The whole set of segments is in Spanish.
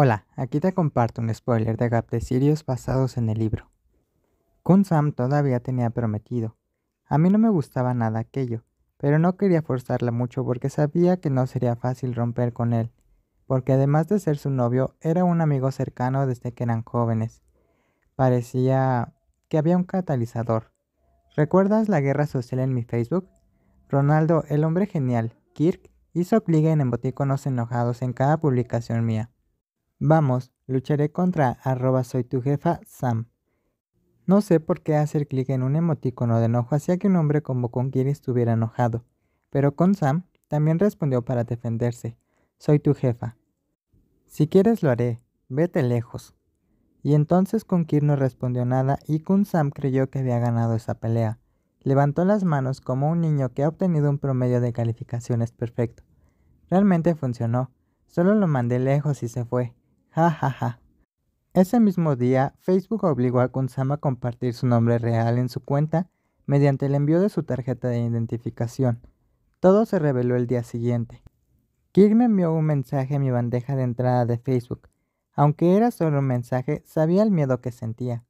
Hola, aquí te comparto un spoiler de Gap de Sirius basados en el libro. Kun Sam todavía tenía prometido. A mí no me gustaba nada aquello, pero no quería forzarla mucho porque sabía que no sería fácil romper con él, porque además de ser su novio, era un amigo cercano desde que eran jóvenes. Parecía que había un catalizador. ¿Recuerdas la guerra social en mi Facebook? Ronaldo, el hombre genial, Kirk, hizo clic en emoticonos enojados en cada publicación mía. Vamos, lucharé contra arroba soy tu jefa Sam. No sé por qué hacer clic en un emoticono de enojo hacía que un hombre como con quien estuviera enojado, pero con Sam también respondió para defenderse. Soy tu jefa. Si quieres lo haré, vete lejos. Y entonces Kun Kir no respondió nada y Kun Sam creyó que había ganado esa pelea. Levantó las manos como un niño que ha obtenido un promedio de calificaciones perfecto. Realmente funcionó. Solo lo mandé lejos y se fue. Ja ja. Ese mismo día, Facebook obligó a Kunsama a compartir su nombre real en su cuenta mediante el envío de su tarjeta de identificación. Todo se reveló el día siguiente. Kirk me envió un mensaje a mi bandeja de entrada de Facebook. Aunque era solo un mensaje, sabía el miedo que sentía.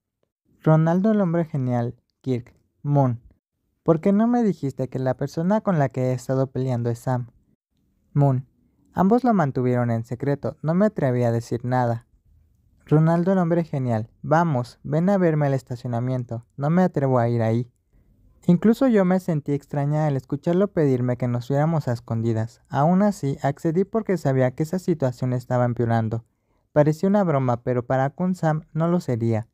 Ronaldo el hombre genial, Kirk, Moon. ¿Por qué no me dijiste que la persona con la que he estado peleando es Sam? Moon. Ambos lo mantuvieron en secreto, no me atreví a decir nada. Ronaldo, el hombre genial. Vamos, ven a verme al estacionamiento. No me atrevo a ir ahí. Incluso yo me sentí extraña al escucharlo pedirme que nos viéramos a escondidas. Aún así, accedí porque sabía que esa situación estaba empeorando. Parecía una broma, pero para Kun Sam no lo sería.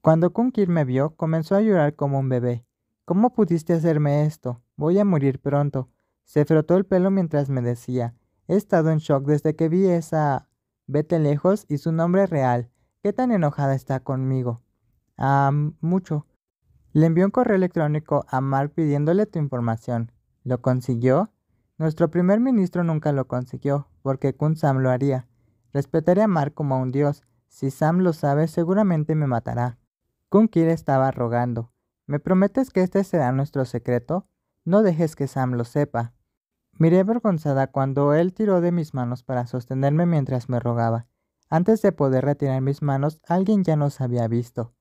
Cuando Kun Kir me vio, comenzó a llorar como un bebé. ¿Cómo pudiste hacerme esto? Voy a morir pronto. Se frotó el pelo mientras me decía, he estado en shock desde que vi esa... Vete lejos y su nombre real. ¿Qué tan enojada está conmigo? Ah, mucho. Le envió un correo electrónico a Mark pidiéndole tu información. ¿Lo consiguió? Nuestro primer ministro nunca lo consiguió, porque Kun Sam lo haría. Respetaré a Mark como a un dios. Si Sam lo sabe, seguramente me matará. Kun Kir estaba rogando. ¿Me prometes que este será nuestro secreto? No dejes que Sam lo sepa. Miré avergonzada cuando él tiró de mis manos para sostenerme mientras me rogaba. Antes de poder retirar mis manos, alguien ya nos había visto.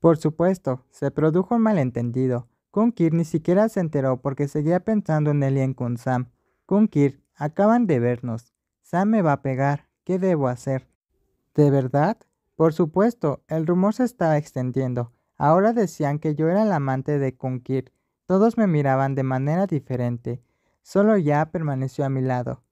Por supuesto, se produjo un malentendido. Kunkir ni siquiera se enteró porque seguía pensando en en Kun Sam. Kunkir, acaban de vernos. Sam me va a pegar. ¿Qué debo hacer? ¿De verdad? Por supuesto, el rumor se estaba extendiendo. Ahora decían que yo era el amante de Kunkir. Todos me miraban de manera diferente. Solo ya permaneció a mi lado.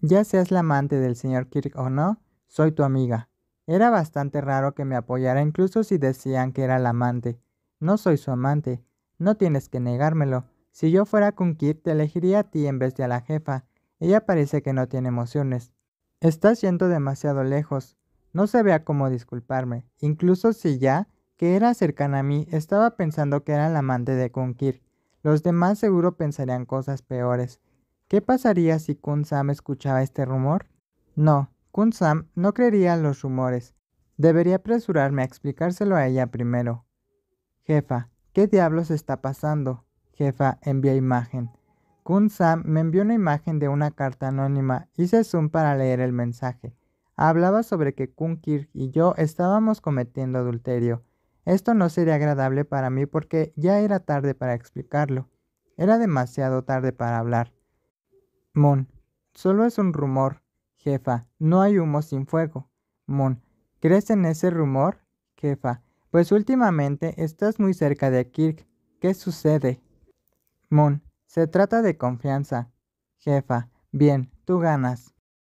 Ya seas la amante del señor Kirk o no, soy tu amiga. Era bastante raro que me apoyara incluso si decían que era la amante. No soy su amante. No tienes que negármelo. Si yo fuera con Kirk, te elegiría a ti en vez de a la jefa. Ella parece que no tiene emociones. Estás yendo demasiado lejos. No sabía cómo disculparme. Incluso si ya, que era cercana a mí, estaba pensando que era la amante de Kunkir. Los demás seguro pensarían cosas peores. ¿Qué pasaría si Kun Sam escuchaba este rumor? No, Kun Sam no creería los rumores. Debería apresurarme a explicárselo a ella primero. Jefa, ¿qué diablos está pasando? Jefa, envía imagen. Kun Sam me envió una imagen de una carta anónima. Hice zoom para leer el mensaje. Hablaba sobre que Kun Kirk y yo estábamos cometiendo adulterio. Esto no sería agradable para mí porque ya era tarde para explicarlo. Era demasiado tarde para hablar. Moon, solo es un rumor. Jefa, no hay humo sin fuego. Moon, ¿crees en ese rumor? Jefa, pues últimamente estás muy cerca de Kirk. ¿Qué sucede? Moon, se trata de confianza. Jefa, bien, tú ganas.